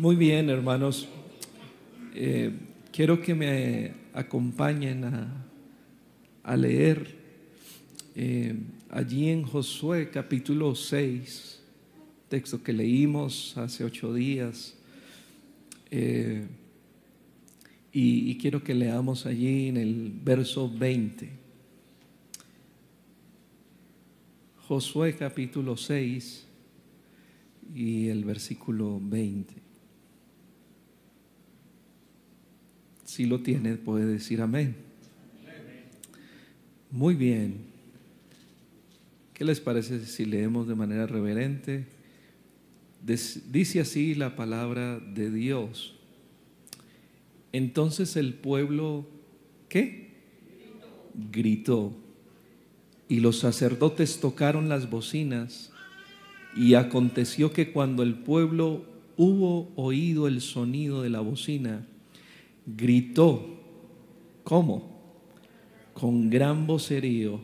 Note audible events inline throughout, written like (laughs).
Muy bien, hermanos. Eh, quiero que me acompañen a, leer eh, allí en Josué capítulo 6, texto que leímos hace ocho días. Eh, y, y quiero que leamos allí en el verso 20. Josué capítulo 6 y el versículo 20. Si lo tiene, puede decir amén. Muy bien. ¿Qué les parece si leemos de manera reverente? Dice así la palabra de Dios. Entonces el pueblo, ¿qué? Gritó. Y los sacerdotes tocaron las bocinas. Y aconteció que cuando el pueblo hubo oído el sonido de la bocina, gritó, ¿cómo? Con gran vocerío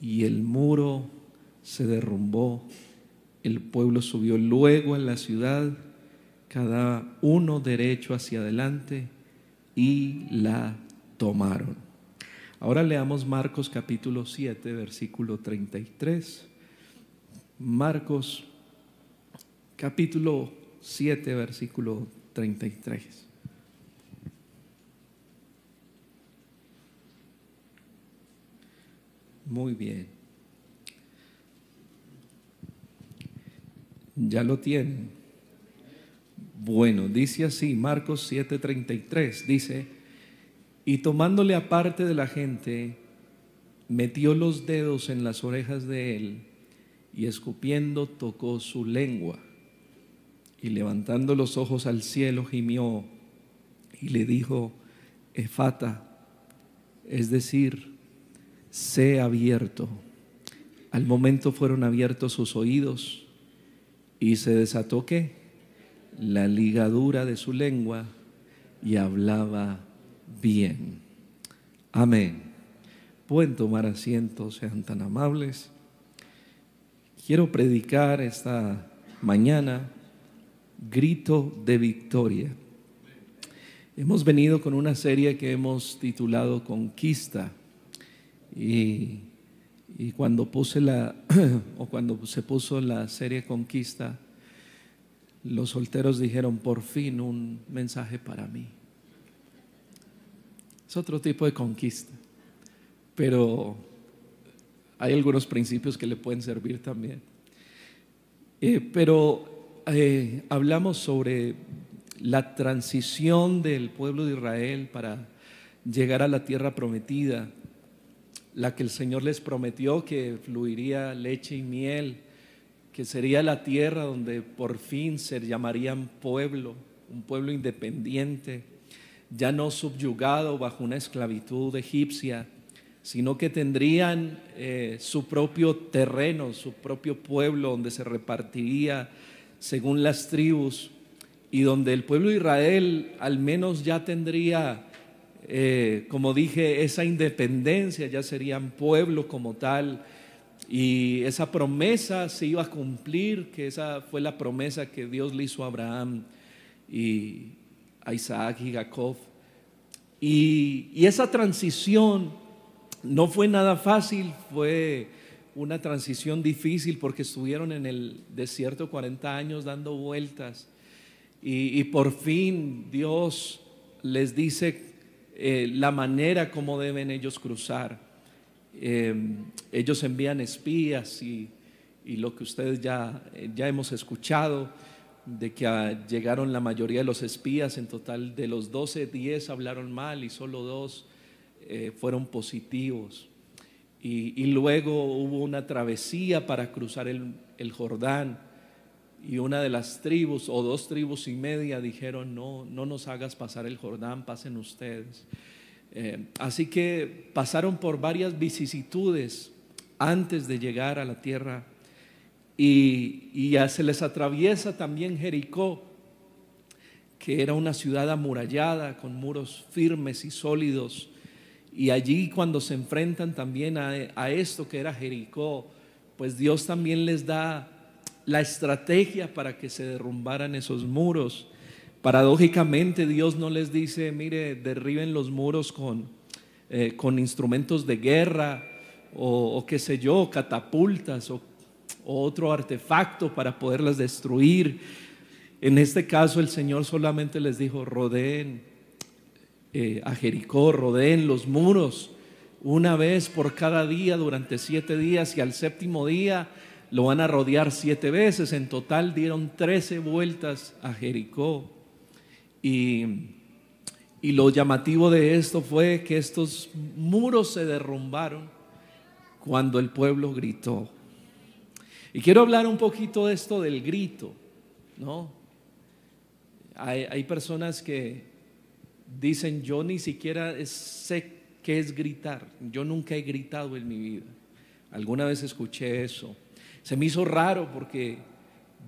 y el muro se derrumbó, el pueblo subió luego a la ciudad, cada uno derecho hacia adelante y la tomaron. Ahora leamos Marcos capítulo 7, versículo 33. Marcos capítulo 7, versículo 33. Muy bien. Ya lo tienen. Bueno, dice así, Marcos 7:33, dice, y tomándole aparte de la gente, metió los dedos en las orejas de él y escupiendo tocó su lengua y levantando los ojos al cielo gimió y le dijo, Efata, es decir, sé abierto. Al momento fueron abiertos sus oídos y se desató qué? La ligadura de su lengua y hablaba bien. Amén. Pueden tomar asiento, sean tan amables. Quiero predicar esta mañana grito de victoria. Hemos venido con una serie que hemos titulado Conquista y, cuando puse la, (clears throat) o cuando se puso la serie Conquista, los solteros dijeron, por fin un mensaje para mí. Es otro tipo de conquista, pero hay algunos principios que le pueden servir también. Eh, pero eh, hablamos sobre la transición del pueblo de Israel para llegar a la tierra prometida la que el Señor les prometió que fluiría leche y miel, que sería la tierra donde por fin se llamarían pueblo, un pueblo independiente, ya no subyugado bajo una esclavitud egipcia, sino que tendrían eh, su propio terreno, su propio pueblo donde se repartiría según las tribus y donde el pueblo de Israel al menos ya tendría eh, como dije, esa independencia, ya serían pueblo como tal, y esa promesa se iba a cumplir, que esa fue la promesa que Dios le hizo a Abraham y a Isaac y Jacob. Y, y esa transición no fue nada fácil, fue una transición difícil porque estuvieron en el desierto 40 años dando vueltas y, y por fin Dios les dice eh, la manera como deben ellos cruzar. Eh, ellos envían espías y, lo que ustedes ya, ya hemos escuchado, de que ah, llegaron la mayoría de los espías, en total de los 12, 10 hablaron mal y solo dos eh, fueron positivos. Y, luego hubo una travesía para cruzar el, el Jordán y una de las tribus o dos tribus y media dijeron, no, no nos hagas pasar el Jordán, pasen ustedes. Eh, así que pasaron por varias vicisitudes antes de llegar a la tierra y, y ya se les atraviesa también Jericó, que era una ciudad amurallada con muros firmes y sólidos. Y allí cuando se enfrentan también a, a esto que era Jericó, pues Dios también les da la estrategia para que se derrumbaran esos muros. Paradójicamente Dios no les dice, mire, derriben los muros con, eh, con instrumentos de guerra o, qué sé yo, catapultas o, otro artefacto para poderlas destruir. En este caso el Señor solamente les dijo, rodeen eh, a Jericó, rodeen los muros una vez por cada día durante siete días y al séptimo día lo van a rodear siete veces. En total dieron trece vueltas a Jericó. Y, y lo llamativo de esto fue que estos muros se derrumbaron cuando el pueblo gritó. Y quiero hablar un poquito de esto del grito, ¿no? Hay, hay personas que dicen, yo ni siquiera sé qué es gritar, yo nunca he gritado en mi vida. Alguna vez escuché eso. Se me hizo raro porque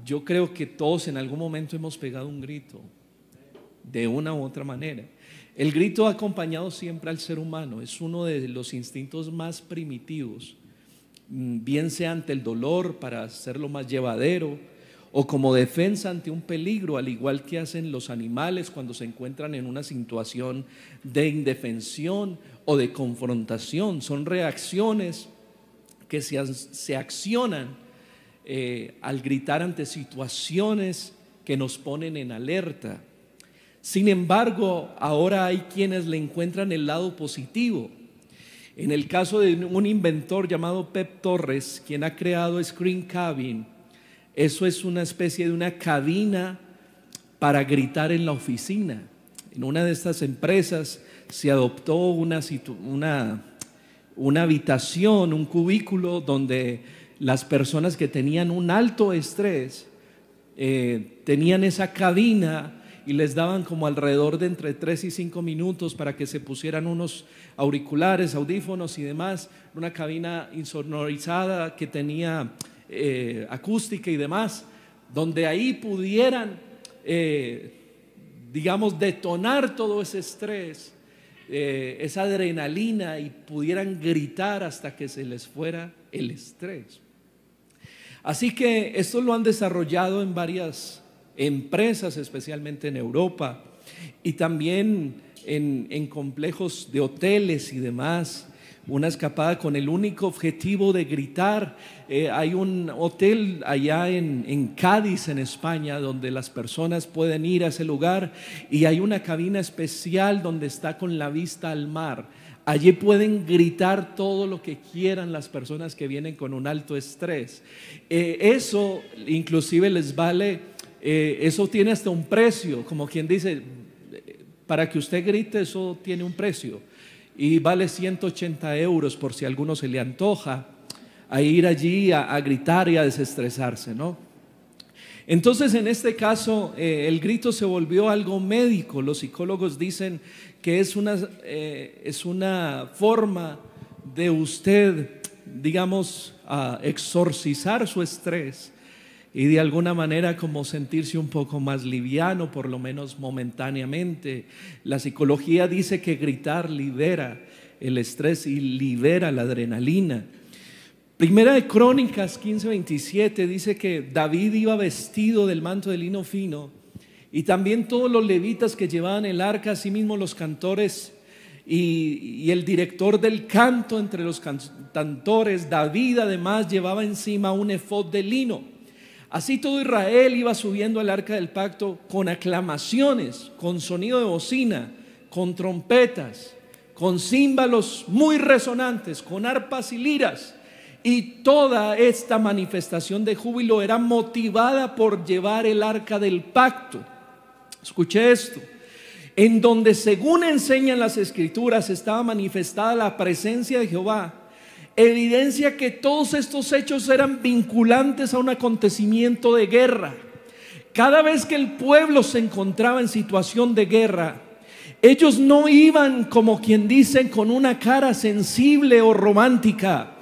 yo creo que todos en algún momento hemos pegado un grito de una u otra manera. El grito ha acompañado siempre al ser humano, es uno de los instintos más primitivos, mm, bien sea ante el dolor para hacerlo más llevadero o como defensa ante un peligro, al igual que hacen los animales cuando se encuentran en una situación de indefensión o de confrontación. Son reacciones que se, accionan eh, al gritar ante situaciones que nos ponen en alerta. Sin embargo, ahora hay quienes le encuentran el lado positivo. En el caso de un inventor llamado Pep Torres, quien ha creado Screen Cabin, eso es una especie de una cabina para gritar en la oficina. En una de estas empresas se adoptó una, habitación, un cubículo donde las personas que tenían un alto estrés eh, tenían esa cabina y les daban como alrededor de entre 3 y 5 minutos para que se pusieran unos auriculares, audífonos y demás, una cabina insonorizada que tenía eh, acústica y demás, donde ahí pudieran, eh, digamos, detonar todo ese estrés, esa adrenalina y pudieran gritar hasta que se les fuera el estrés. Así que esto lo han desarrollado en varias empresas, especialmente en Europa, y también en, complejos de hoteles y demás una escapada con el único objetivo de gritar. Eh, hay un hotel allá en, en, Cádiz, en España, donde las personas pueden ir a ese lugar y hay una cabina especial donde está con la vista al mar. Allí pueden gritar todo lo que quieran las personas que vienen con un alto estrés. Eh, eso inclusive les vale eh, eso tiene hasta un precio, como quien dice, para que usted grite eso tiene un precio y vale 180 euros por si a alguno se le antoja a ir allí a, gritar y a desestresarse, ¿no? Entonces, en este caso, eh, el grito se volvió algo médico. Los psicólogos dicen que es una, eh, es una forma de usted, digamos, exorcizar su estrés y de alguna manera como sentirse un poco más liviano, por lo menos momentáneamente. La psicología dice que gritar libera el estrés y libera la adrenalina. Primera de Crónicas 15:27 dice que David iba vestido del manto de lino fino y también todos los levitas que llevaban el arca, asimismo los cantores y, y, el director del canto entre los cantores, David además llevaba encima un efod de lino. Así todo Israel iba subiendo al arca del pacto con aclamaciones, con sonido de bocina, con trompetas, con címbalos muy resonantes, con arpas y liras. Y toda esta manifestación de júbilo era motivada por llevar el arca del pacto. Escuche esto. En donde según enseñan las escrituras estaba manifestada la presencia de Jehová evidencia que todos estos hechos eran vinculantes a un acontecimiento de guerra. Cada vez que el pueblo se encontraba en situación de guerra, ellos no iban como quien dice con una cara sensible o romántica.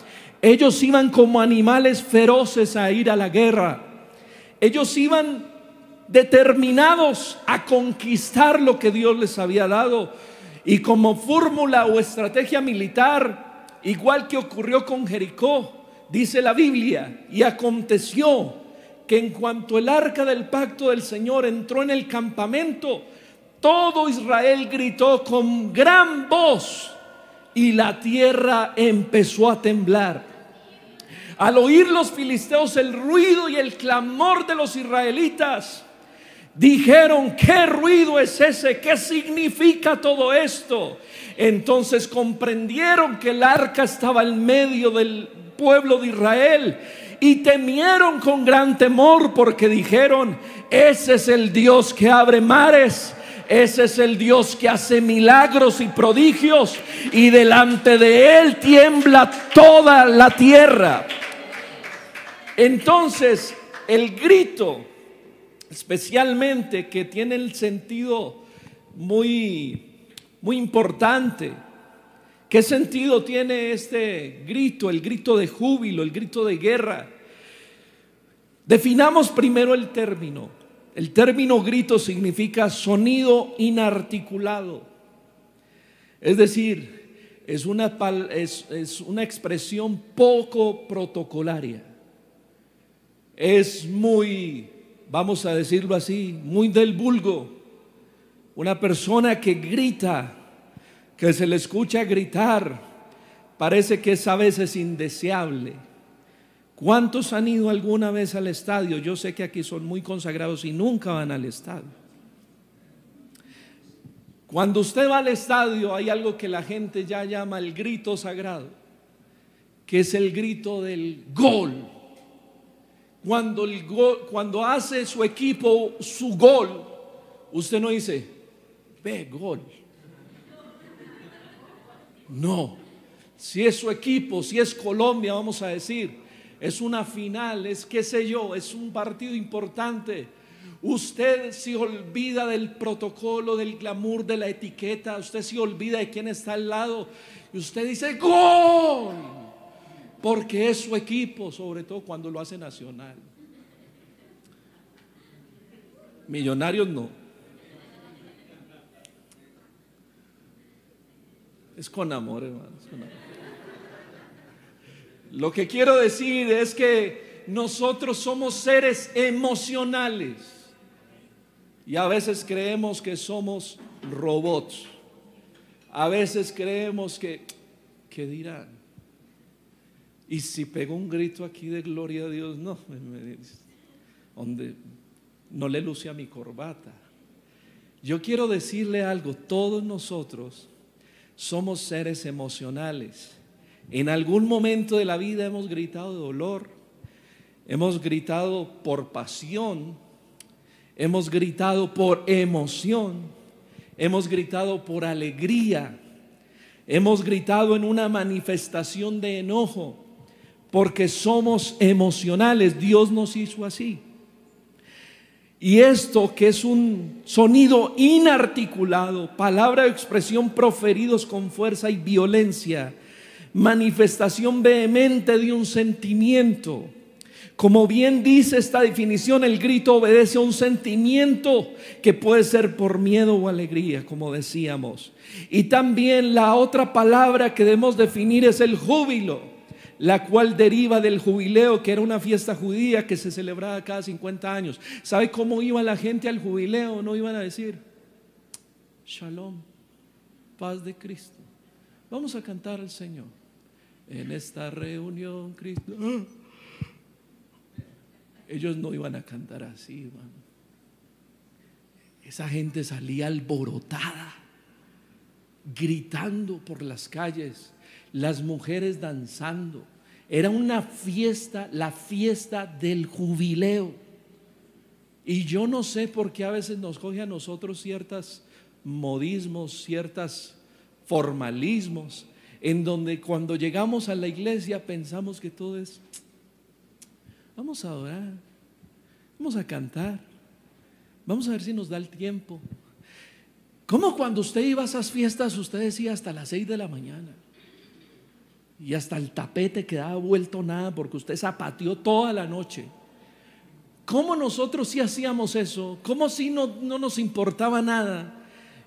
Ellos iban como animales feroces a ir a la guerra. Ellos iban determinados a conquistar lo que Dios les había dado. Y como fórmula o estrategia militar, igual que ocurrió con Jericó, dice la Biblia, y aconteció que en cuanto el arca del pacto del Señor entró en el campamento, todo Israel gritó con gran voz y la tierra empezó a temblar. Al oír los filisteos el ruido y el clamor de los israelitas, dijeron, ¿qué ruido es ese? ¿Qué significa todo esto? Entonces comprendieron que el arca estaba en medio del pueblo de Israel y temieron con gran temor porque dijeron, ese es el Dios que abre mares. Ese es el Dios que hace milagros y prodigios y delante de Él tiembla toda la tierra. Entonces, el grito, especialmente que tiene el sentido muy, muy importante, ¿qué sentido tiene este grito, el grito de júbilo, el grito de guerra? Definamos primero el término. El término grito significa sonido inarticulado. Es decir, es una, es, es una expresión poco protocolaria. Es muy, vamos a decirlo así, muy del vulgo. Una persona que grita, que se le escucha gritar, parece que es a veces indeseable ¿Cuántos han ido alguna vez al estadio? Yo sé que aquí son muy consagrados y nunca van al estadio. Cuando usted va al estadio hay algo que la gente ya llama el grito sagrado, que es el grito del gol. Cuando, el cuando hace su equipo su gol, usted no dice, ve gol. No, si es su equipo, si es Colombia, vamos a decir, es una final, es qué sé yo, es un partido importante. Usted se olvida del protocolo, del glamour, de la etiqueta, usted se olvida de quién está al lado y usted dice gol, porque es su equipo, sobre todo cuando lo hace nacional. Millonarios no. Es con amor, hermano. con amor. Lo que quiero decir es que nosotros somos seres emocionales y a veces creemos que somos robots. A veces creemos que, ¿qué dirán? Y si pego un grito aquí de gloria a Dios, no, donde no le luce a mi corbata. Yo quiero decirle algo, todos nosotros somos seres emocionales. En algún momento de la vida hemos gritado de dolor, hemos gritado por pasión, hemos gritado por emoción, hemos gritado por alegría, hemos gritado en una manifestación de enojo, porque somos emocionales, Dios nos hizo así. Y esto que es un sonido inarticulado, palabra o expresión proferidos con fuerza y violencia, manifestación vehemente de un sentimiento. Como bien dice esta definición, el grito obedece a un sentimiento que puede ser por miedo o alegría, como decíamos. Y también la otra palabra que debemos definir es el júbilo, la cual deriva del jubileo, que era una fiesta judía que se celebraba cada 50 años. ¿Sabe cómo iba la gente al jubileo? No iban a decir, shalom, paz de Cristo. Vamos a cantar al Señor en esta reunión, Cristo. Ellos no iban a cantar así, Esa gente salía alborotada, gritando por las calles, las mujeres danzando. Era una fiesta, la fiesta del jubileo. Y yo no sé por qué a veces nos coge a nosotros ciertos modismos, ciertos formalismos en donde cuando llegamos a la iglesia pensamos que todo es, vamos a adorar, vamos a cantar, vamos a ver si nos da el tiempo. Como cuando usted iba a esas fiestas, usted decía hasta las seis de la mañana. Y hasta el tapete quedaba vuelto nada porque usted zapateó toda la noche. ¿Cómo nosotros sí hacíamos eso? ¿Cómo si no, no nos importaba nada?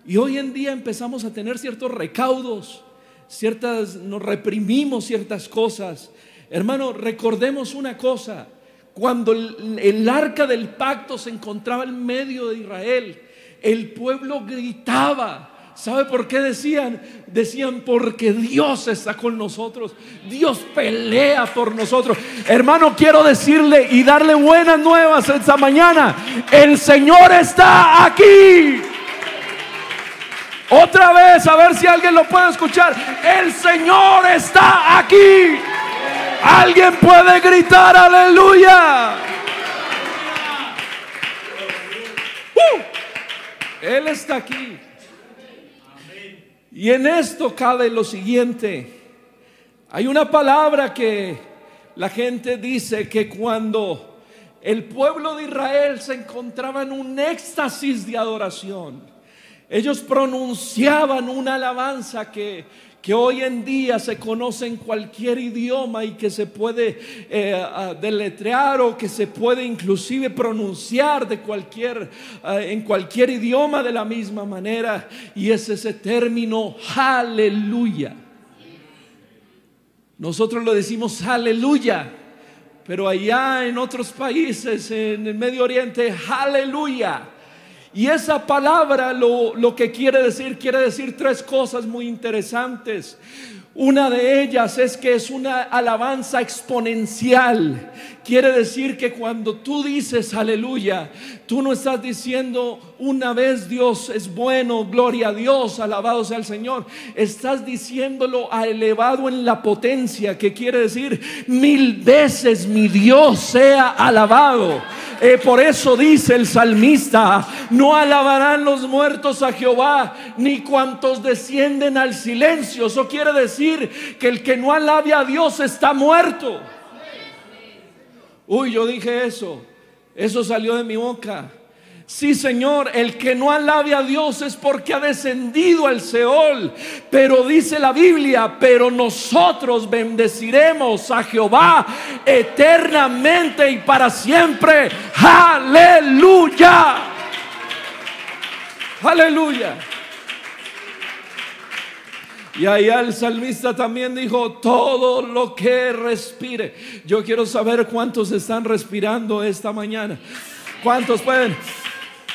Y hoy en día empezamos a tener ciertos recaudos ciertas, nos reprimimos ciertas cosas. Hermano, recordemos una cosa, cuando el, arca del pacto se encontraba en medio de Israel, el pueblo gritaba. ¿Sabe por qué decían? Decían porque Dios está con nosotros. Dios pelea por nosotros. Hermano, quiero decirle y darle buenas nuevas esta mañana. El Señor está aquí. Otra vez, a ver si alguien lo puede escuchar. El Señor está aquí. Alguien puede gritar aleluya. Uh, él está aquí. Y en esto cabe lo siguiente. Hay una palabra que la gente dice que cuando el pueblo de Israel se encontraba en un éxtasis de adoración, ellos pronunciaban una alabanza que que hoy en día se conoce en cualquier idioma y que se puede eh, deletrear o que se puede inclusive pronunciar de cualquier, en cualquier idioma de la misma manera. Y es ese término aleluya. Nosotros lo decimos aleluya, pero allá en otros países, en el Medio Oriente, aleluya. Y esa palabra lo, lo, que quiere decir, quiere decir tres cosas muy interesantes. Una de ellas es que es una alabanza exponencial. Quiere decir que cuando tú dices aleluya, tú no estás diciendo una vez Dios es bueno, gloria a Dios, alabado sea el Señor. Estás diciéndolo a elevado en la potencia, que quiere decir mil veces mi Dios sea alabado. Eh, por eso dice el salmista, no alabarán los muertos a Jehová, ni cuantos descienden al silencio. Eso quiere decir que el que no alabe a Dios está muerto. Uy, yo dije eso. Eso salió de mi boca. Sí, Señor, el que no alabe a Dios es porque ha descendido al Seol. Pero dice la Biblia, pero nosotros bendeciremos a Jehová eternamente y para siempre. Aleluya. Aleluya. Y allá el salmista también dijo, todo lo que respire. Yo quiero saber cuántos están respirando esta mañana. ¿Cuántos pueden?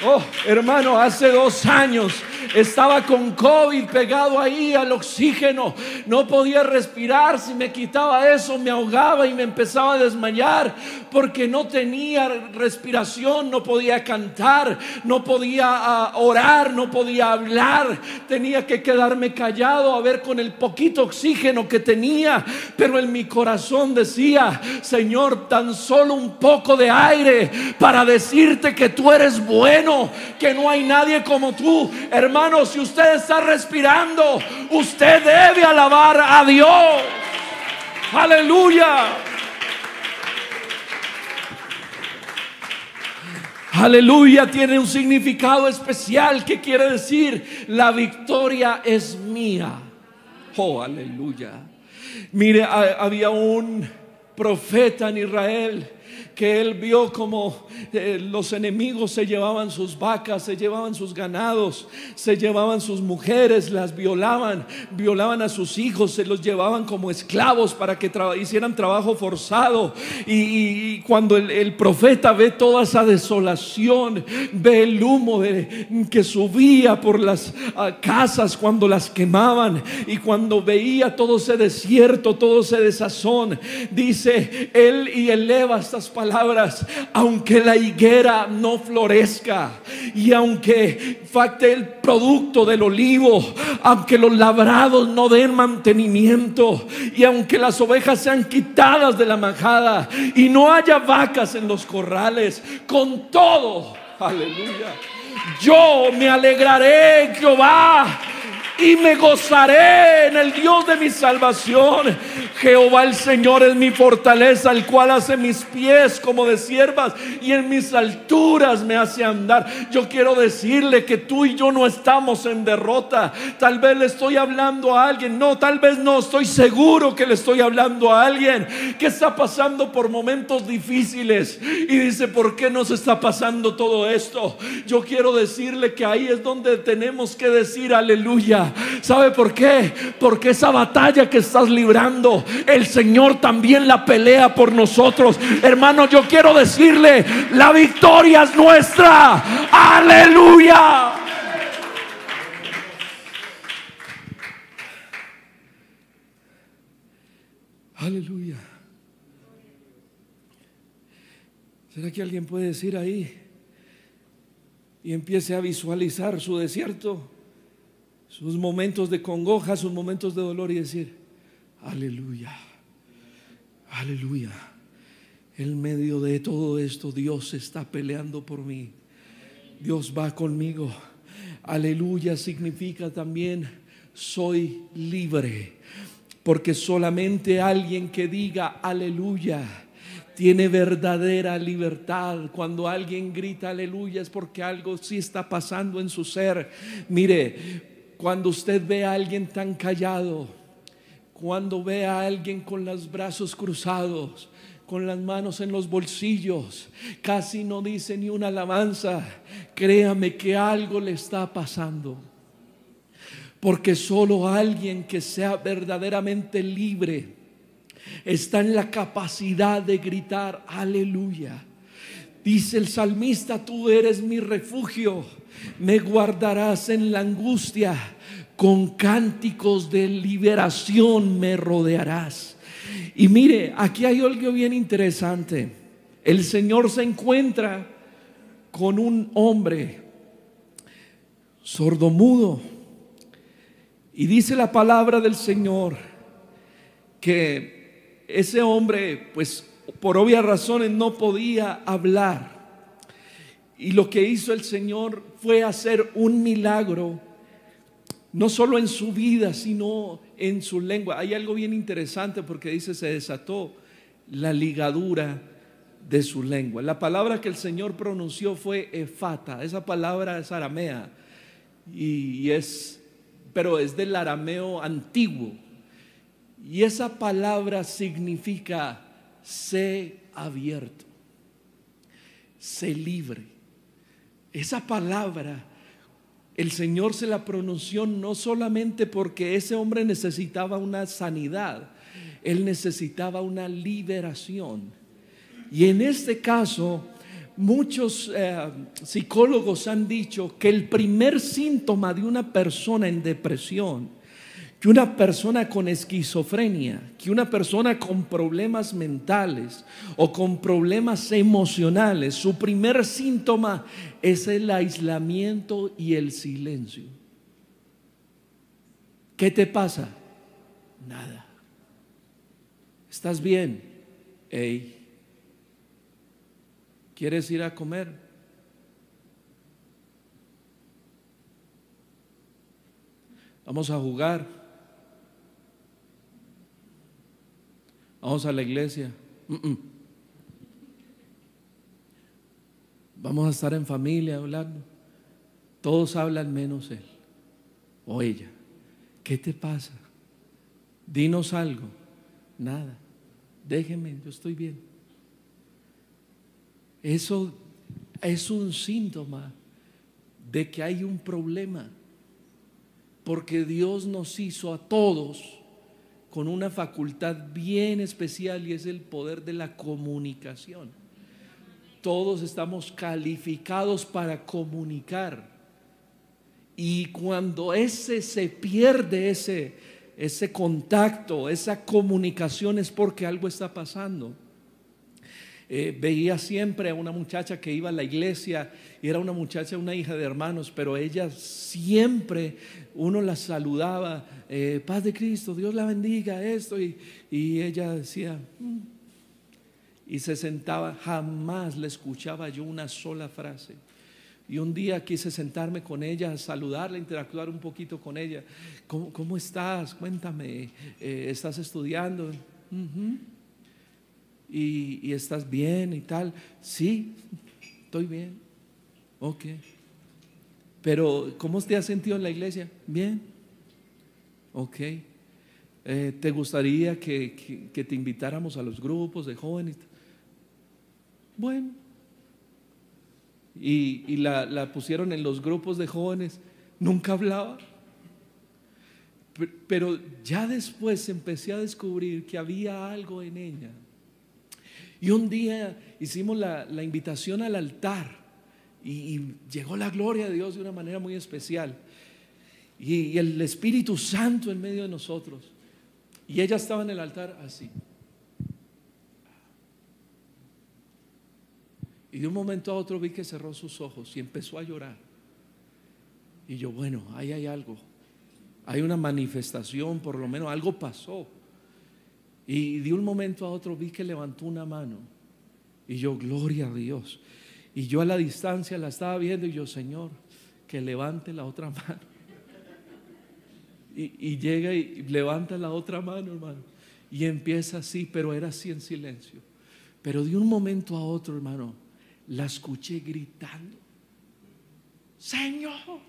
Oh, hermano, hace dos años estaba con COVID pegado ahí al oxígeno. No podía respirar. Si me quitaba eso, me ahogaba y me empezaba a desmayar porque no tenía respiración, no podía cantar, no podía ah, orar, no podía hablar. Tenía que quedarme callado a ver con el poquito oxígeno que tenía. Pero en mi corazón decía, Señor, tan solo un poco de aire para decirte que tú eres bueno, que no hay nadie como tú. Hermano si usted está respirando, usted debe alabar a Dios. Aleluya. Aleluya tiene un significado especial que quiere decir la victoria es mía. Oh, aleluya. Mire, había un profeta en Israel que él vio como eh, los enemigos se llevaban sus vacas, se llevaban sus ganados, se llevaban sus mujeres, las violaban, violaban a sus hijos, se los llevaban como esclavos para que hicieran trabajo forzado. Y, cuando el, profeta ve toda esa desolación, ve el humo que subía por las ah, casas cuando las quemaban y cuando veía todo ese desierto, todo ese desazón, dice él y eleva estas palabras aunque la higuera no florezca y aunque facte el producto del olivo, aunque los labrados no den mantenimiento y aunque las ovejas sean quitadas de la majada y no haya vacas en los corrales, con todo, aleluya, yo me alegraré Jehová y me gozaré en el Dios de mi salvación. Jehová el Señor es mi fortaleza, el cual hace mis pies como de siervas y en mis alturas me hace andar. Yo quiero decirle que tú y yo no estamos en derrota. Tal vez le estoy hablando a alguien, no, tal vez no, estoy seguro que le estoy hablando a alguien que está pasando por momentos difíciles y dice, ¿por qué nos está pasando todo esto? Yo quiero decirle que ahí es donde tenemos que decir aleluya ¿Sabe por qué? Porque esa batalla que estás librando, el Señor también la pelea por nosotros. Hermano, yo quiero decirle, la victoria es nuestra. Aleluya. Aleluya. ¿Será que alguien puede decir ahí y empiece a visualizar su desierto, sus momentos de congoja, sus momentos de dolor y decir, aleluya, aleluya. En medio de todo esto Dios está peleando por mí. Dios va conmigo. Aleluya significa también soy libre. Porque solamente alguien que diga aleluya tiene verdadera libertad. Cuando alguien grita aleluya es porque algo sí está pasando en su ser. Mire, cuando usted ve a alguien tan callado, cuando ve a alguien con los brazos cruzados, con las manos en los bolsillos, casi no dice ni una alabanza, créame que algo le está pasando. Porque solo alguien que sea verdaderamente libre está en la capacidad de gritar aleluya. Dice el salmista, tú eres mi refugio, me guardarás en la angustia, con cánticos de liberación me rodearás. Y mire, aquí hay algo bien interesante. El Señor se encuentra con un hombre sordomudo y dice la palabra del Señor que ese hombre, pues por obvias razones, no podía hablar. Y lo que hizo el Señor fue hacer un milagro, no solo en su vida, sino en su lengua. Hay algo bien interesante porque dice, se desató la ligadura de su lengua. La palabra que el Señor pronunció fue efata. Esa palabra es aramea y es pero es del arameo antiguo. Y esa palabra significa sé abierto, sé libre. Esa palabra el Señor se la pronunció no solamente porque ese hombre necesitaba una sanidad, él necesitaba una liberación. Y en este caso, Muchos eh, psicólogos han dicho que el primer síntoma de una persona en depresión, que una persona con esquizofrenia, que una persona con problemas mentales o con problemas emocionales, su primer síntoma es el aislamiento y el silencio. ¿Qué te pasa? Nada. ¿Estás bien? Hey ¿Quieres ir a comer? Vamos a jugar. Vamos a la iglesia. Vamos a estar en familia hablando. Todos hablan menos él o ella. ¿Qué te pasa? Dinos algo. Nada. Déjeme, yo estoy bien. Eso es un síntoma de que hay un problema, porque Dios nos hizo a todos con una facultad bien especial y es el poder de la comunicación. Todos estamos calificados para comunicar. Y cuando ese se pierde ese ese contacto, esa comunicación es porque algo está pasando. Eh, veía siempre a una muchacha que iba a la iglesia y era una muchacha, una hija de hermanos, pero ella siempre uno la saludaba, eh, paz de Cristo, Dios la bendiga, esto, y, y ella decía, mm", y se sentaba, jamás le escuchaba yo una sola frase. Y un día quise sentarme con ella, saludarla, interactuar un poquito con ella. ¿Cómo, estás? Cuéntame, eh, ¿estás estudiando? Y, estás bien y tal. Sí, estoy bien. Ok. Pero, ¿cómo te has sentido en la iglesia? Bien. Ok. Eh, ¿Te gustaría que, te invitáramos a los grupos de jóvenes? Bueno. Y, la pusieron en los grupos de jóvenes. Nunca hablaba. Pero ya después empecé a descubrir que había algo en ella. Y un día hicimos la, invitación al altar y, llegó la gloria de Dios de una manera muy especial. y el Espíritu Santo en medio de nosotros. Y ella estaba en el altar así. Y de un momento a otro vi que cerró sus ojos y empezó a llorar. Y yo, bueno, ahí hay algo. Hay una manifestación, por lo menos algo pasó. Y de un momento a otro vi que levantó una mano. Y yo, gloria a Dios. Y yo a la distancia la estaba viendo y yo, Señor, que levante la otra (laughs) mano. Y, llega y levanta la otra mano, hermano. Y empieza así, pero era así en silencio. Pero de un momento a otro, hermano, la escuché gritando, Señor.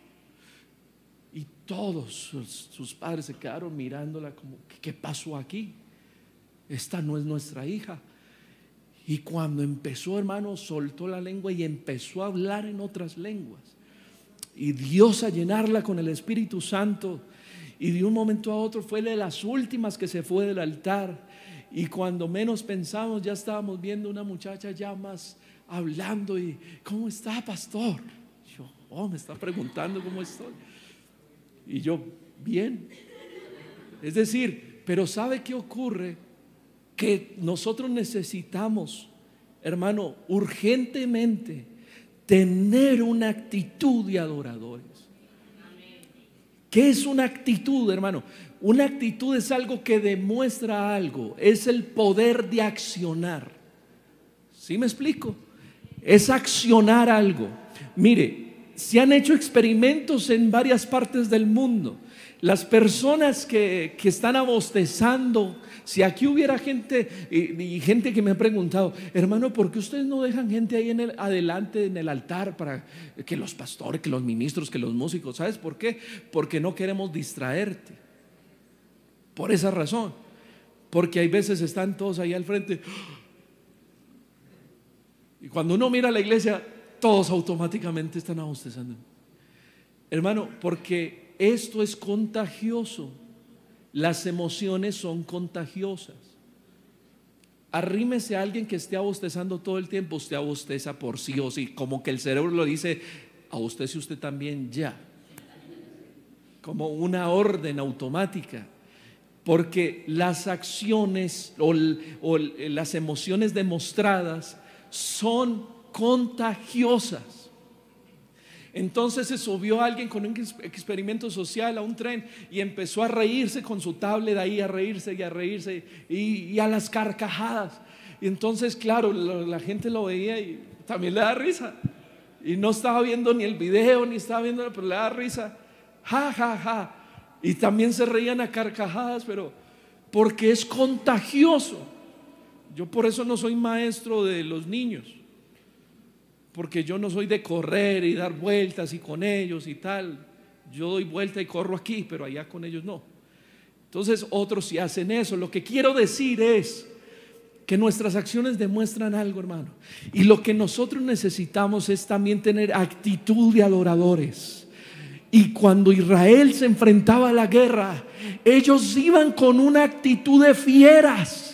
Y todos sus, padres se quedaron mirándola como, ¿qué pasó aquí? Esta no es nuestra hija. Y cuando empezó, hermano, soltó la lengua y empezó a hablar en otras lenguas. Y Dios a llenarla con el Espíritu Santo. Y de un momento a otro fue de las últimas que se fue del altar. Y cuando menos pensamos, ya estábamos viendo una muchacha ya más hablando y, ¿cómo está, pastor? Yo, oh, me está preguntando cómo estoy. Y yo, bien. Es decir, pero ¿sabe qué ocurre? Que nosotros necesitamos, hermano, urgentemente tener una actitud de adoradores. ¿Qué es una actitud, hermano? Una actitud es algo que demuestra algo, es el poder de accionar. ¿Sí me explico? es accionar algo. Mire, se han hecho experimentos en varias partes del mundo. Las personas que, están abostezando, si aquí hubiera gente y, gente que me ha preguntado, hermano, ¿por qué ustedes no dejan gente ahí en el, adelante en el altar para que los pastores, que los ministros, que los músicos? ¿Sabes por qué? Porque no queremos distraerte. Por esa razón. Porque hay veces están todos ahí al frente. Y cuando uno mira la iglesia, todos automáticamente están abostezando. Hermano, porque esto es contagioso. Las emociones son contagiosas. Arrímese a alguien que esté abostezando todo el tiempo, usted abosteza por sí o sí, como que el cerebro lo dice, abostece usted también ya. Como una orden automática. Porque las acciones o las emociones demostradas son contagiosas. Entonces se subió alguien con un experimento social a un tren y empezó a reírse con su tablet ahí, a reírse y a reírse y, a las carcajadas. Y entonces, claro, la, gente lo veía y también le da risa. Y no estaba viendo ni el video, ni estaba viendo, pero le da risa. Ja, ja, ja. Y también se reían a carcajadas, pero porque es contagioso. Yo por eso no soy maestro de los niños, porque yo no soy de correr y dar vueltas y con ellos y tal. Yo doy vuelta y corro aquí, pero allá con ellos no. Entonces otros sí hacen eso. Lo que quiero decir es que nuestras acciones demuestran algo, hermano. Y lo que nosotros necesitamos es también tener actitud de adoradores. Y cuando Israel se enfrentaba a la guerra, ellos iban con una actitud de fieras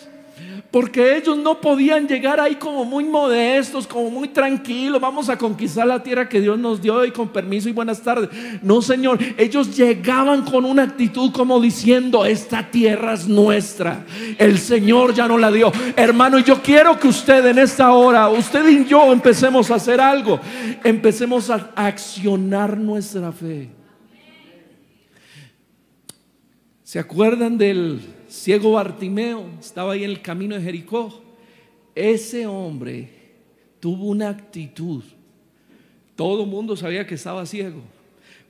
porque ellos no podían llegar ahí como muy modestos, como muy tranquilos, vamos a conquistar la tierra que Dios nos dio y con permiso y buenas tardes. No, Señor, ellos llegaban con una actitud como diciendo, esta tierra es nuestra, el Señor ya no la dio. Hermano, yo quiero que usted en esta hora, usted y yo empecemos a hacer algo, empecemos a accionar nuestra fe. ¿Se acuerdan del ciego Bartimeo, estaba ahí en el camino de Jericó. Ese hombre tuvo una actitud. Todo el mundo sabía que estaba ciego,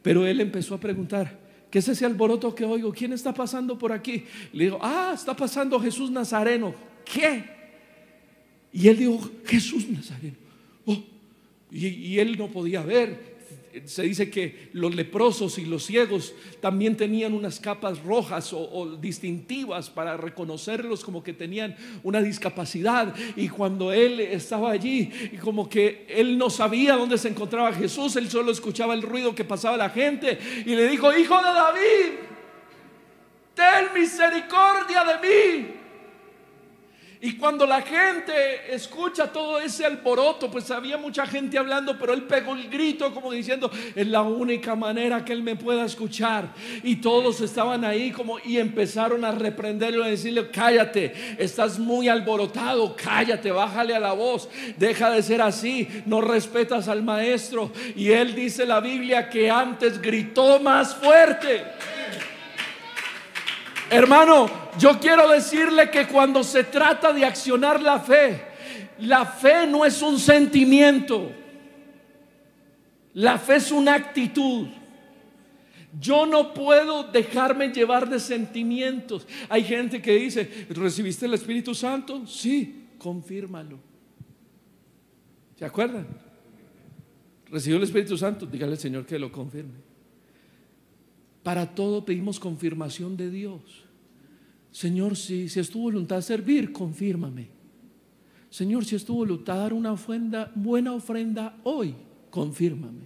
pero él empezó a preguntar, ¿qué es ese alboroto que oigo? ¿Quién está pasando por aquí? Le digo, ah, está pasando Jesús Nazareno. ¿Qué? Y él dijo, Jesús Nazareno. Oh, y, y él no podía ver se dice que los leprosos y los ciegos también tenían unas capas rojas o, distintivas para reconocerlos como que tenían una discapacidad. Y cuando él estaba allí, y como que él no sabía dónde se encontraba Jesús, él solo escuchaba el ruido que pasaba la gente y le dijo, hijo de David, ten misericordia de mí. Y cuando la gente escucha todo ese alboroto, pues había mucha gente hablando, pero él pegó el grito como diciendo, es la única manera que él me pueda escuchar. Y todos estaban ahí como y empezaron a reprenderlo, a decirle, cállate, estás muy alborotado, cállate, bájale a la voz, deja de ser así, no respetas al maestro. Y él dice la Biblia que antes gritó más fuerte. Hermano, yo quiero decirle que cuando se trata de accionar la fe, la fe no es un sentimiento. La fe es una actitud. Yo no puedo dejarme llevar de sentimientos. Hay gente que dice, ¿recibiste el Espíritu Santo? Sí, confírmalo. ¿Se acuerdan? Recibió el Espíritu Santo, dígale al Señor que lo confirme. Para todo pedimos confirmación de Dios. Señor, si, si es tu voluntad servir, confírmame. Señor, si es tu voluntad dar una ofrenda, buena ofrenda hoy, confírmame.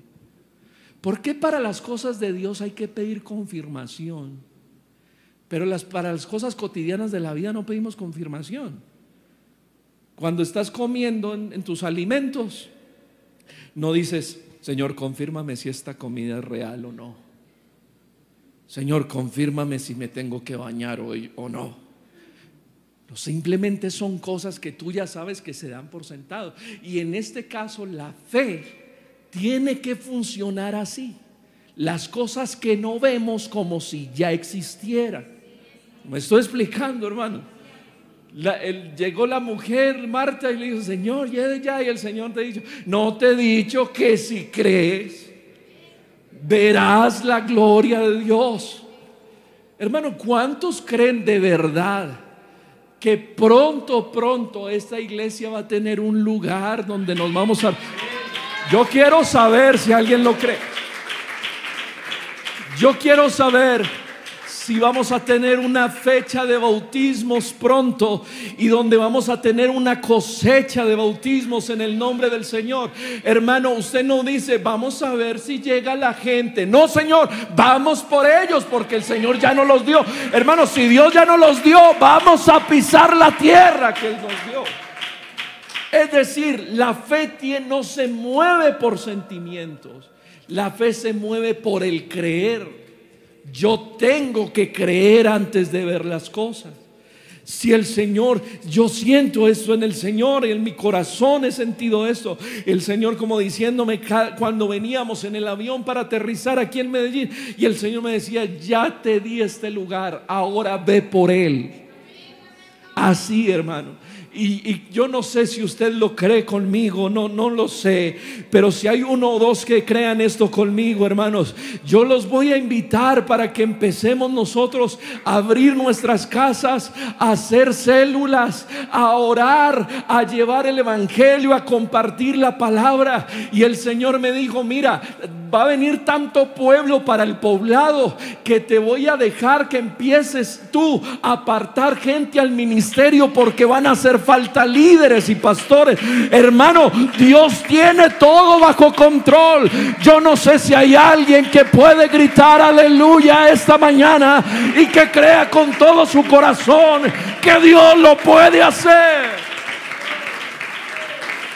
¿Por qué para las cosas de Dios hay que pedir confirmación? Pero las, para las cosas cotidianas de la vida no pedimos confirmación. Cuando estás comiendo en tus alimentos, no dices, Señor, confírmame si esta comida es real o no. Señor, confírmame si me tengo que bañar hoy o no. Simplemente son cosas que tú ya sabes que se dan por sentado. Y en este caso la fe tiene que funcionar así. Las cosas que no vemos como si ya existieran. Me estoy explicando, hermano. llegó la mujer, Marta, y le dijo, Señor, ya, ya. Y el Señor te dicho, no te he dicho que si crees verás la gloria de Dios. Hermano, ¿cuántos creen de verdad que pronto, pronto esta iglesia va a tener un lugar donde nos vamos a... Yo quiero saber si alguien lo cree. Yo quiero saber si vamos a tener una fecha de bautismos pronto y donde vamos a tener una cosecha de bautismos en el nombre del Señor. Hermano, usted no dice, vamos a ver si llega la gente. No, Señor, vamos por ellos porque el Señor ya no los dio. Hermano, si Dios ya no los dio, vamos a pisar la tierra que Él nos dio. Es decir, la fe no se mueve por sentimientos, la fe se mueve por el creer. Yo tengo que creer antes de ver las cosas. Si el Señor, yo siento eso en el Señor, en mi corazón he sentido eso. El Señor como diciéndome cuando veníamos en el avión para aterrizar aquí en Medellín y el Señor me decía, ya te di este lugar, ahora ve por él. Así, hermano. Y, yo no sé si usted lo cree conmigo, no, no lo sé. Pero si hay uno o dos que crean esto conmigo, hermanos, yo los voy a invitar para que empecemos nosotros a abrir nuestras casas, a hacer células, a orar, a llevar el Evangelio, a compartir la palabra. Y el Señor me dijo, mira, va a venir tanto pueblo para el poblado que te voy a dejar que empieces tú a apartar gente al ministerio porque van a ser falta líderes y pastores. Hermano, Dios tiene todo bajo control. Yo no sé si hay alguien que puede gritar aleluya esta mañana y que crea con todo su corazón que Dios lo puede hacer.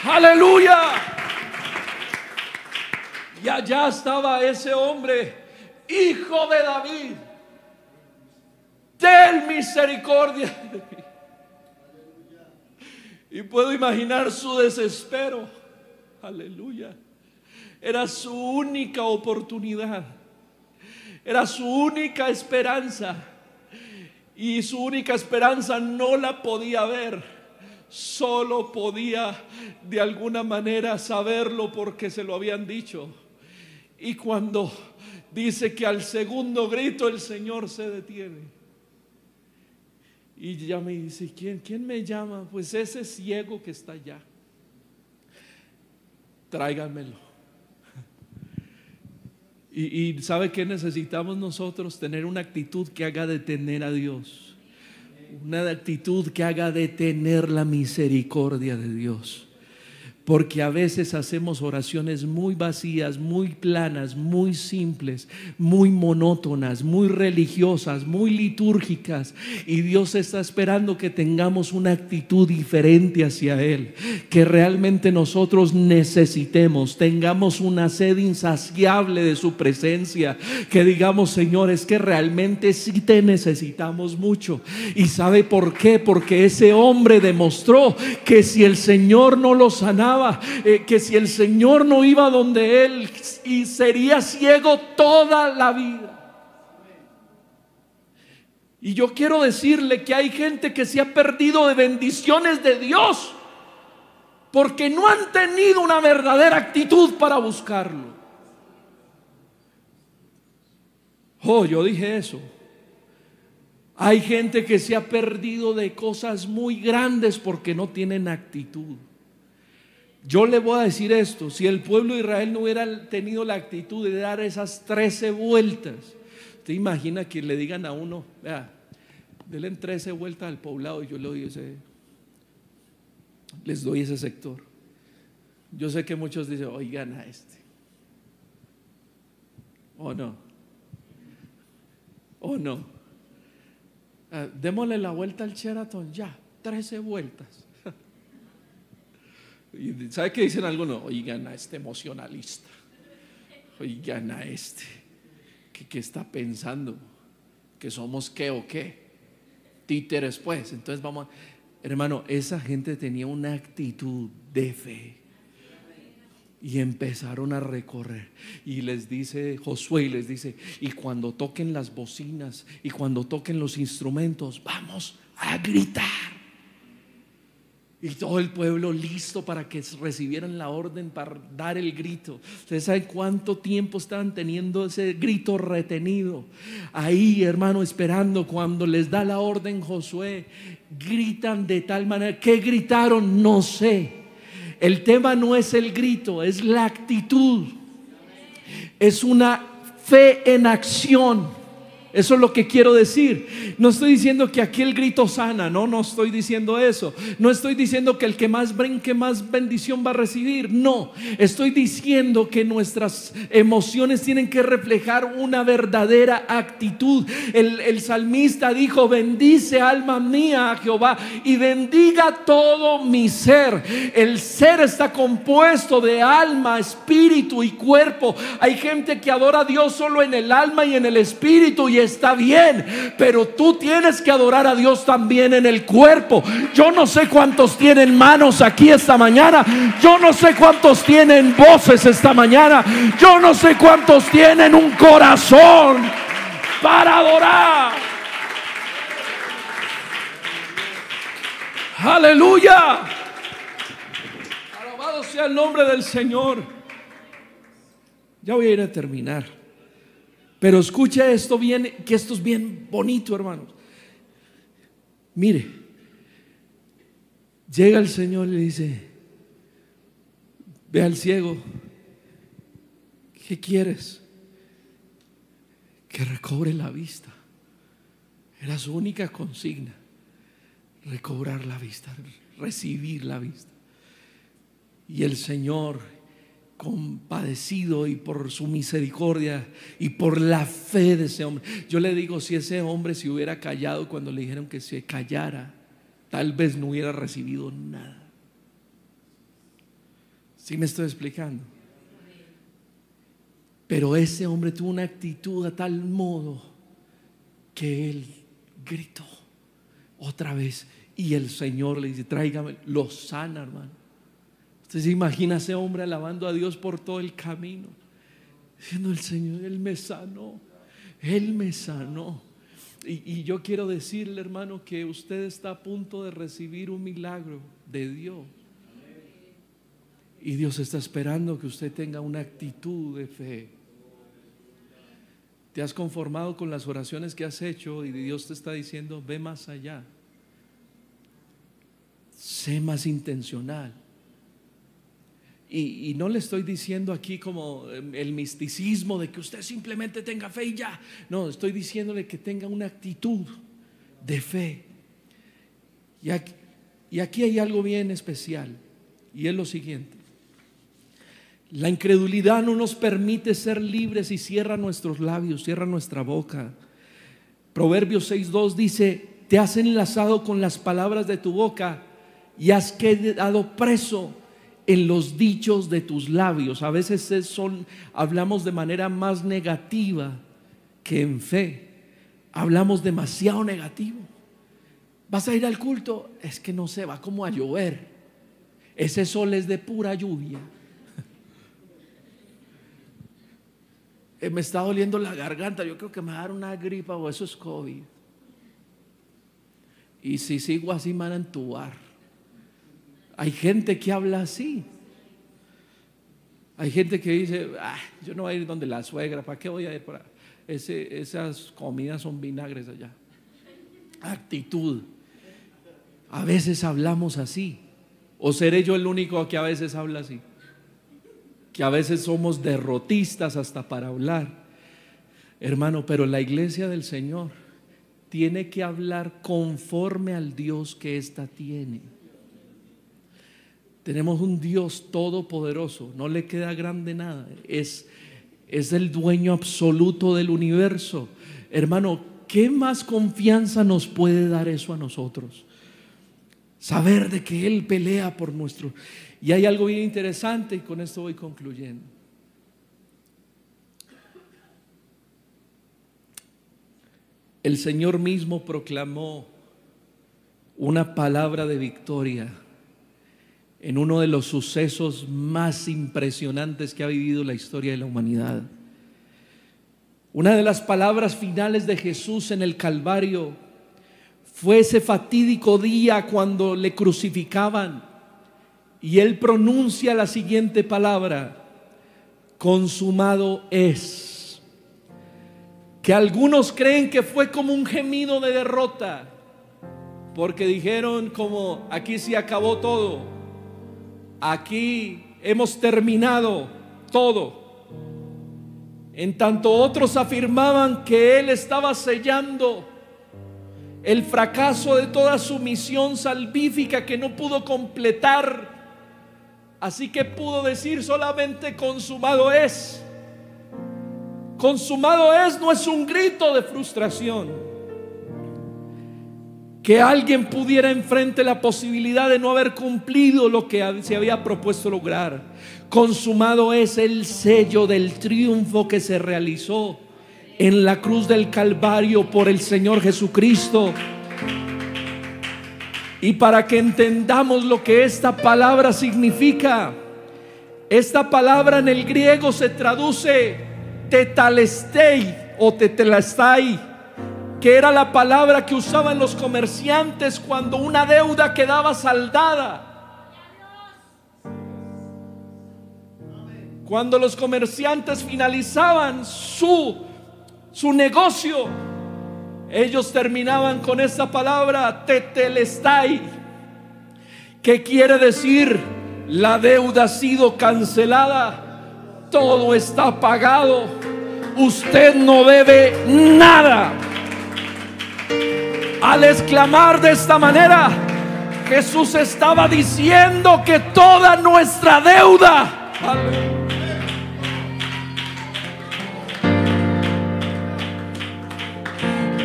Aleluya. Y allá estaba ese hombre, hijo de David. Ten misericordia y puedo imaginar su desespero. Aleluya. Era su única oportunidad. Era su única esperanza. Y su única esperanza no la podía ver. Solo podía de alguna manera saberlo porque se lo habían dicho. Y cuando dice que al segundo grito el Señor se detiene. Y ya me dice, ¿quién, ¿quién me llama? Pues ese ciego que está allá. Tráiganmelo. (laughs) Y, y sabe que necesitamos nosotros tener una actitud que haga detener a Dios. Una actitud que haga detener la misericordia de Dios. Porque a veces hacemos oraciones muy vacías, muy planas, muy simples, muy monótonas, muy religiosas, muy litúrgicas. Y Dios está esperando que tengamos una actitud diferente hacia Él, que realmente nosotros necesitemos, tengamos una sed insaciable de su presencia, que digamos, Señor, es que realmente sí te necesitamos mucho. ¿Y sabe por qué? Porque ese hombre demostró que si el Señor no lo sanaba, eh, que si el Señor no iba donde él y sería ciego toda la vida. Y yo quiero decirle que hay gente que se ha perdido de bendiciones de Dios porque no han tenido una verdadera actitud para buscarlo. Oh, yo dije eso. Hay gente que se ha perdido de cosas muy grandes porque no tienen actitud. Yo le voy a decir esto, si el pueblo de Israel no hubiera tenido la actitud de dar esas trece vueltas, usted imagina que le digan a uno, vea, denle 13 vueltas al poblado y yo le doy ese, les doy ese sector. Yo sé que muchos dicen, oigan a este. ¿O no? ¿O no? Ah, démosle la vuelta al Sheraton, ya, 13 vueltas. ¿Sabe qué dicen algunos? Oigan a este emocionalista. Oigan a este. ¿Qué, está pensando? ¿Que somos qué o qué? Títeres pues. Entonces vamos a... Hermano, esa gente tenía una actitud de fe. Y empezaron a recorrer. Y les dice Josué, y les dice, y cuando toquen las bocinas y cuando toquen los instrumentos, vamos a gritar. Y todo el pueblo listo para que recibieran la orden para dar el grito. Ustedes saben cuánto tiempo estaban teniendo ese grito retenido. Ahí, hermano, esperando cuando les da la orden Josué. Gritan de tal manera. que gritaron? No sé. El tema no es el grito, es la actitud. Es una fe en acción. Eso es lo que quiero decir. No estoy diciendo que aquí el grito sana, no, no estoy diciendo eso. No estoy diciendo que el que más brinque más bendición va a recibir. No, estoy diciendo que nuestras emociones tienen que reflejar una verdadera actitud. El, el salmista dijo, bendice alma mía a Jehová y bendiga todo mi ser. El ser está compuesto de alma, espíritu y cuerpo. Hay gente que adora a Dios solo en el alma y en el espíritu y está bien, pero tú tienes que adorar a Dios también en el cuerpo. Yo no sé cuántos tienen manos aquí esta mañana, yo no sé cuántos tienen voces esta mañana, yo no sé cuántos tienen un corazón para adorar. Aleluya. Alabado sea el nombre del Señor. Ya voy a ir a terminar. Pero escucha esto bien, que esto es bien bonito, hermanos. Mire, llega el Señor y le dice, ve al ciego, ¿qué quieres? Que recobre la vista. Era su única consigna, recobrar la vista, recibir la vista. Y el Señor compadecido y por su misericordia y por la fe de ese hombre. Yo le digo, si ese hombre se hubiera callado cuando le dijeron que se callara, tal vez no hubiera recibido nada. ¿Sí me estoy explicando? Pero ese hombre tuvo una actitud a tal modo que él gritó otra vez y el Señor le dice, tráigame, lo sana, hermano. Usted se imagina a ese hombre alabando a Dios por todo el camino, diciendo el Señor, Él me sanó, Él me sanó. Y, y, yo quiero decirle, hermano, que usted está a punto de recibir un milagro de Dios. Y Dios está esperando que usted tenga una actitud de fe. Te has conformado con las oraciones que has hecho y Dios te está diciendo, ve más allá. Sé más intencional. Y, no le estoy diciendo aquí como em, el misticismo de que usted simplemente tenga fe y ya. No, estoy diciéndole que tenga una actitud de fe. Y aquí, y aquí hay algo bien especial. Y es lo siguiente. La incredulidad no nos permite ser libres y cierra nuestros labios, cierra nuestra boca. Proverbios 6.2 dice, te has enlazado con las palabras de tu boca y has quedado preso en los dichos de tus labios. A veces son, hablamos de manera más negativa que en fe. Hablamos demasiado negativo. ¿Vas a ir al culto? Es que no se va como a llover. Ese sol es de pura lluvia. (laughs) Eh, me está doliendo la garganta, yo creo que me va a dar una gripa o eso es COVID. Y si sigo así me van a entubar. Hay gente que habla así. Hay gente que dice, ah, yo no voy a ir donde la suegra, ¿para qué voy a ir para esas comidas son vinagres allá. Actitud. A veces hablamos así. ¿O seré yo el único que a veces habla así? que a veces somos derrotistas hasta para hablar. Hermano, pero la iglesia del Señor tiene que hablar conforme al Dios que ésta tiene. Tenemos un Dios todopoderoso, no le queda grande nada, es, es el dueño absoluto del universo. Hermano, ¿qué más confianza nos puede dar eso a nosotros? Saber de que Él pelea por nuestro... Y hay algo bien interesante y con esto voy concluyendo. El Señor mismo proclamó una palabra de victoria en uno de los sucesos más impresionantes que ha vivido la historia de la humanidad. Una de las palabras finales de Jesús en el Calvario fue ese fatídico día cuando le crucificaban y él pronuncia la siguiente palabra, consumado es. Que algunos creen que fue como un gemido de derrota, porque dijeron como, aquí se acabó todo, aquí hemos terminado todo. En tanto otros afirmaban que él estaba sellando el fracaso de toda su misión salvífica que no pudo completar Así que pudo decir solamente consumado es. Consumado es no es un grito de frustración. Que alguien pudiera enfrente la posibilidad de no haber cumplido lo que se había propuesto lograr. Consumado es el sello del triunfo que se realizó en la cruz del Calvario por el Señor Jesucristo. Y para que entendamos lo que esta palabra significa, esta palabra en el griego se traduce tetalestei o tetelestai, que era la palabra que usaban los comerciantes cuando una deuda quedaba saldada. Cuando los comerciantes finalizaban su, su negocio, ellos terminaban con esta palabra, tetelestai, que quiere decir, la deuda ha sido cancelada, todo está pagado, usted no debe nada. Al exclamar de esta manera, Jesús estaba diciendo que toda nuestra deuda,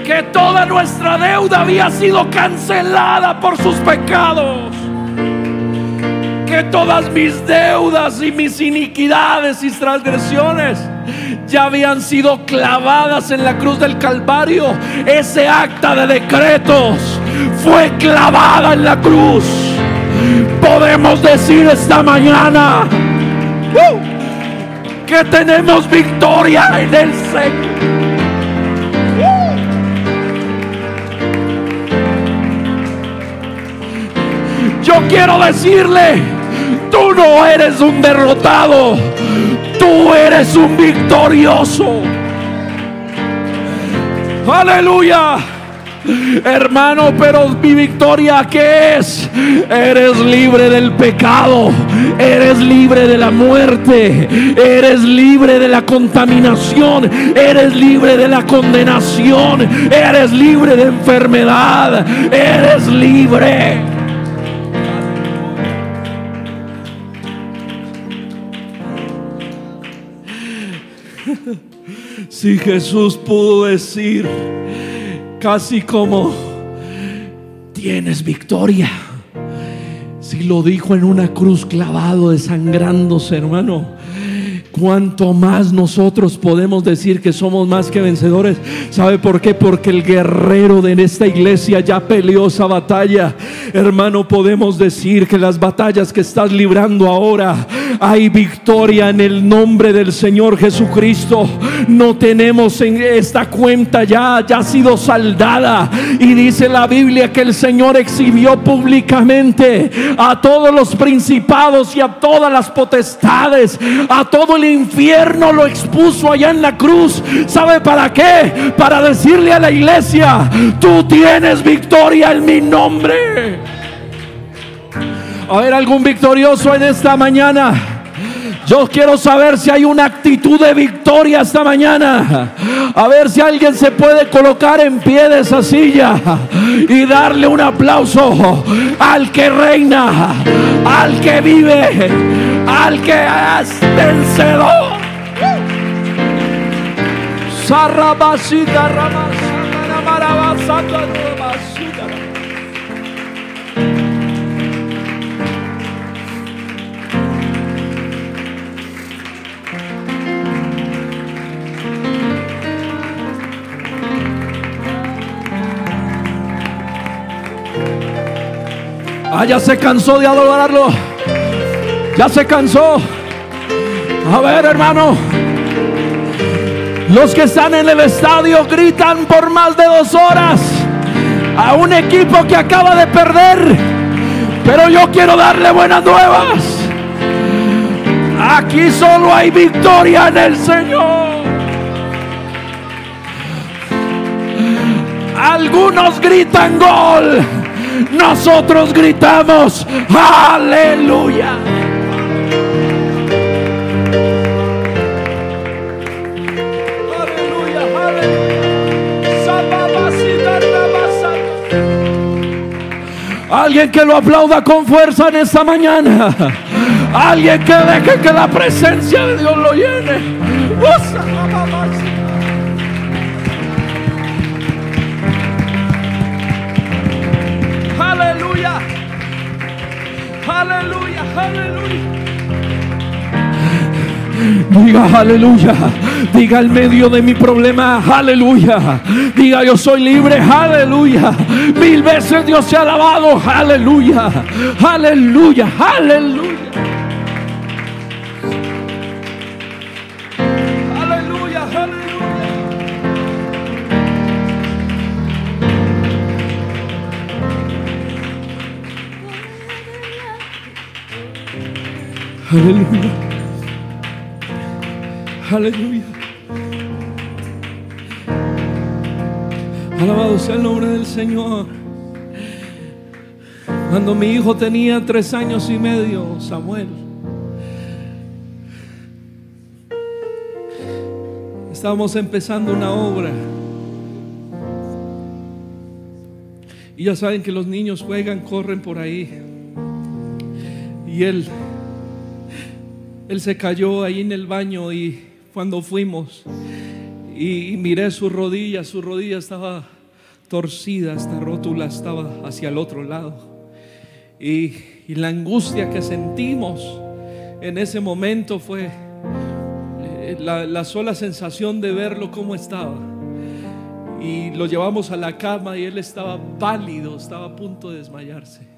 que toda nuestra deuda había sido cancelada por sus pecados. Que todas mis deudas y mis iniquidades y transgresiones ya habían sido clavadas en la cruz del Calvario. Ese acta de decretos fue clavada en la cruz. Podemos decir esta mañana uh, que tenemos victoria en el Señor. Yo quiero decirle, tú no eres un derrotado, tú eres un victorioso. Aleluya. Hermano, pero mi victoria ¿qué es? Eres libre del pecado, eres libre de la muerte, eres libre de la contaminación, eres libre de la condenación, eres libre de enfermedad, eres libre. Si Jesús pudo decir, casi como, tienes victoria. Si lo dijo en una cruz clavado, desangrándose, hermano cuanto más nosotros podemos decir que somos más que vencedores. ¿Sabe por qué? Porque el guerrero de esta iglesia ya peleó esa batalla. Hermano, podemos decir que las batallas que estás librando ahora, hay victoria en el nombre del Señor Jesucristo. No tenemos en esta cuenta ya, ya ha sido saldada. Y dice la Biblia que el Señor exhibió públicamente a todos los principados y a todas las potestades, a todo el infierno lo expuso allá en la cruz. ¿Sabe para qué? Para decirle a la iglesia, tú tienes victoria en mi nombre. A ver, algún victorioso en esta mañana. Yo quiero saber si hay una actitud de victoria esta mañana. A ver si alguien se puede colocar en pie de esa silla y darle un aplauso al que reina, al que vive, al que es vencedor. Ah, ya se cansó de adorarlo. Ya se cansó. A ver, hermano. Los que están en el estadio gritan por más de dos horas a un equipo que acaba de perder. Pero yo quiero darle buenas nuevas. Aquí solo hay victoria en el Señor. Algunos gritan gol. Nosotros gritamos, aleluya. Alguien que lo aplauda con fuerza en esta mañana. Alguien que deje que la presencia de Dios lo llene. Aleluya. Aleluya. Diga aleluya. Diga el medio de mi problema, aleluya. Diga yo soy libre, aleluya. Mil veces Dios se ha alabado. Aleluya, aleluya. Aleluya, Aleluya. Aleluya. Alabado sea el nombre del Señor. Cuando mi hijo tenía tres años y medio, Samuel, estábamos empezando una obra. Y ya saben que los niños juegan, corren por ahí. Y él, él se cayó ahí en el baño y cuando fuimos y, miré su rodilla, su rodilla estaba torcida, esta rótula estaba hacia el otro lado. Y, la angustia que sentimos en ese momento fue eh, la, la sola sensación de verlo como estaba. Y lo llevamos a la cama y él estaba pálido, estaba a punto de desmayarse.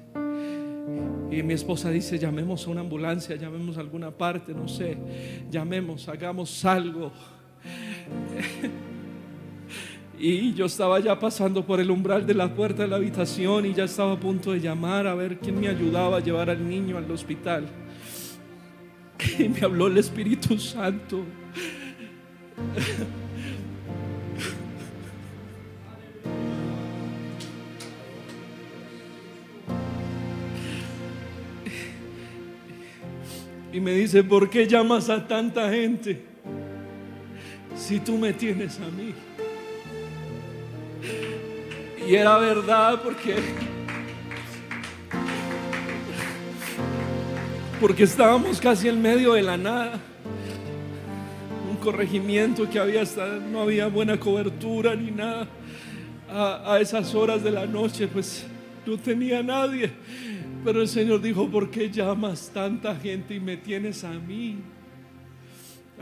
Y mi esposa dice, llamemos a una ambulancia, llamemos a alguna parte, no sé, llamemos, hagamos algo. (laughs) Y yo estaba ya pasando por el umbral de la puerta de la habitación y ya estaba a punto de llamar a ver quién me ayudaba a llevar al niño al hospital. (laughs) Y me habló el Espíritu Santo. (laughs) Y me dice, ¿por qué llamas a tanta gente si tú me tienes a mí? Y era verdad porque porque estábamos casi en medio de la nada. Un corregimiento que había hasta, no había buena cobertura ni nada. A, a esas horas de la noche, pues no tenía nadie. Pero el Señor dijo, ¿por qué llamas tanta gente y me tienes a mí?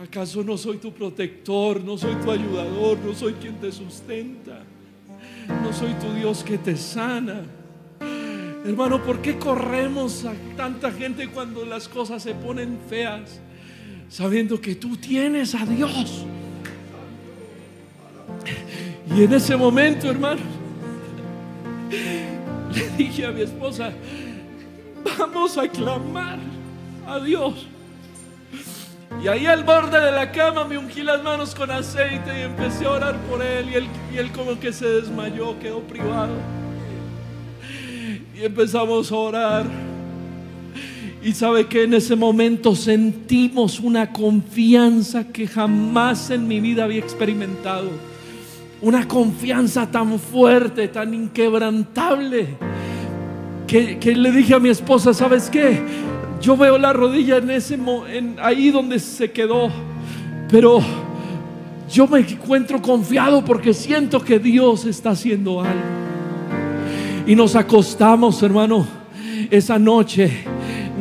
¿Acaso no soy tu protector, no soy tu ayudador, no soy quien te sustenta? No soy tu Dios que te sana. Hermano, ¿por qué corremos a tanta gente cuando las cosas se ponen feas? Sabiendo que tú tienes a Dios. Y en ese momento, hermano, (laughs) le dije a mi esposa, vamos a clamar a Dios. Y ahí al borde de la cama me ungí las manos con aceite y empecé a orar por él. Y él, y él como que se desmayó, quedó privado. Y empezamos a orar. Y sabe que en ese momento sentimos una confianza que jamás en mi vida había experimentado. Una confianza tan fuerte, tan inquebrantable, que, le dije a mi esposa, ¿sabes qué? Yo veo la rodilla en ese en ahí donde se quedó, pero yo me encuentro confiado porque siento que Dios está haciendo algo. Y nos acostamos, hermano, esa noche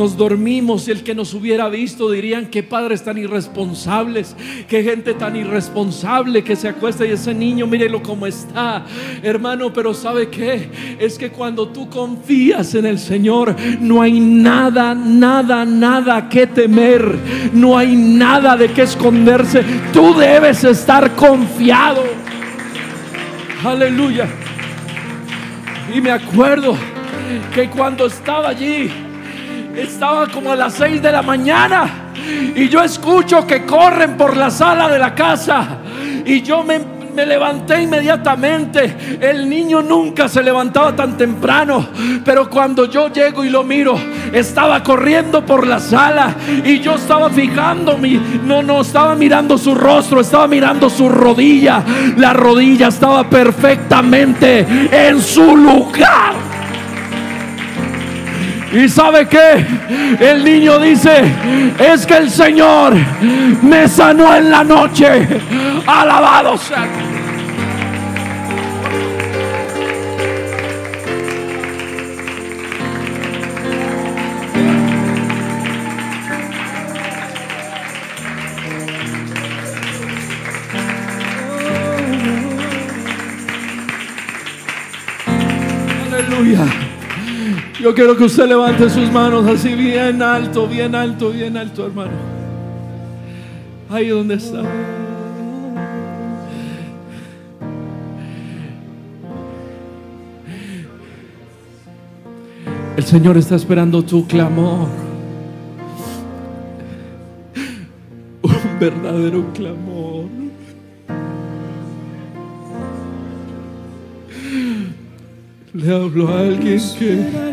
nos dormimos y el que nos hubiera visto dirían que padres tan irresponsables, qué gente tan irresponsable que se acuesta y ese niño, mírelo cómo está, hermano, pero ¿sabe qué? Es que cuando tú confías en el Señor, no hay nada, nada, nada que temer, no hay nada de que esconderse, tú debes estar confiado. Aleluya. Y me acuerdo que cuando estaba allí, estaba como a las 6 de la mañana y yo escucho que corren por la sala de la casa y yo me, me, levanté inmediatamente. El niño nunca se levantaba tan temprano, pero cuando yo llego y lo miro, estaba corriendo por la sala y yo estaba fijando mi, no, no, estaba mirando su rostro, estaba mirando su rodilla. La rodilla estaba perfectamente en su lugar. Y sabe que el niño dice, es que el Señor me sanó en la noche. Alabado sea. Aleluya. Yo quiero que usted levante sus manos así bien alto, bien alto, bien alto, hermano. Ahí donde está. El Señor está esperando tu clamor. Un verdadero clamor. Le hablo a alguien que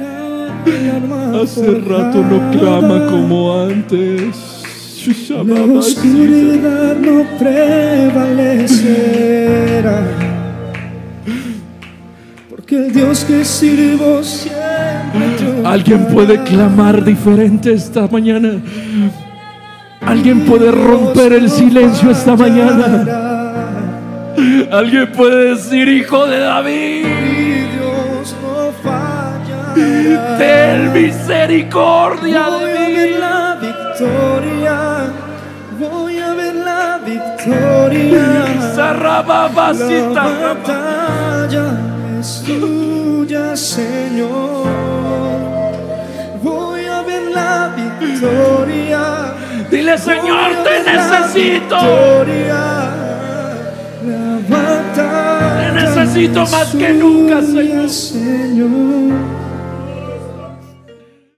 hace rato no clama como antes. La oscuridad no prevalecerá. Porque el Dios que sirvo siempre Alguien puede clamar diferente esta mañana. Alguien puede romper el silencio esta mañana. Alguien puede decir, hijo de David. Ten misericordia Voy a ver la victoria. Voy a ver la victoria. Sarrababasita, La batalla es tuya, Señor. Voy a ver la victoria. Dile, Señor, te necesito. Te necesito más que nunca, Señor. Señor.